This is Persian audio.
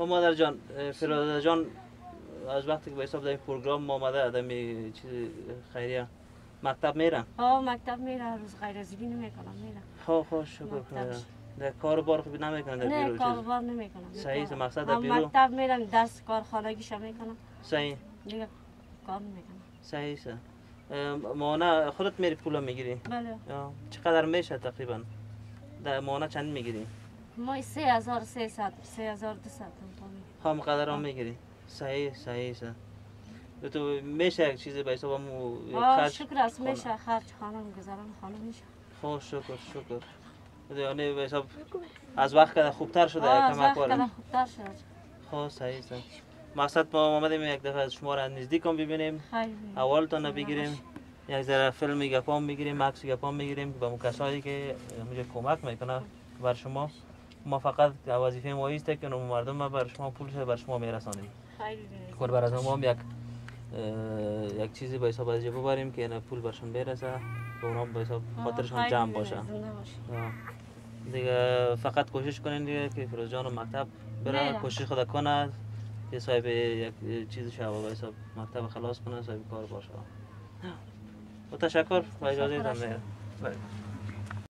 خب مادر جان فیروزه جان از وقتی که به حساب در این پروگرام ما آمده آدم چیز خیریه. مکتب میرن؟ ها مکتب میره روز غیر از اینی نمی‌کنم میره خب خب شکر. خدا. در کار بار خوبی نمی‌کنن در نه بیرو چیز؟ کاروبار نمی‌کنم صحیح. مقصد در بیرو مکتب میرم درس کارخانگیش می‌کنم. صحیح. دیگه کار نمی‌کنم. صحیح است اه، ماهانه خودت میری پول می‌گیری؟ بله. چقدر میشه تقریبا؟ در ماهانه چند می‌گیری؟ ما سه هزار سه ست سه هزار دو ست هم قدر هم می‌گیری صحیح صحیح است تو میشه یک چیزی به حساب خرج شکر است. میشه خرج خانم گذران خانه میشه خب شکر شکر یعنی به حساب از وقت که خوبتر شده از وقت کلا خوبتر شد خب صحیح است مقصد ما آمدیم یک دفعه از شما را نزدیک هم ببینیم خیلی اولتان بگیریم یک ذره فیلم گپام می‌گیریم عکس گپام می‌گیریم به کسایی که اونجا کمک می‌کنه بر شما ما فقط وظیفه ما ایسته که مردم ما بر شما پولش بر شما میرسانیم. خیلی بر از ما هم یک یک چیزی به حساب از جیب ببریم که اینا پول برشون برسه به اونا به حساب خاطرشون جمع باشه. دیگه فقط کوشش کنین دیگه که فیروز جان مکتب بره. کوشش خدا کنه. که صاحب یک چیز شب به حساب مکتب خلاص کنه صاحب کار باشه. و تشکر و اجازه میره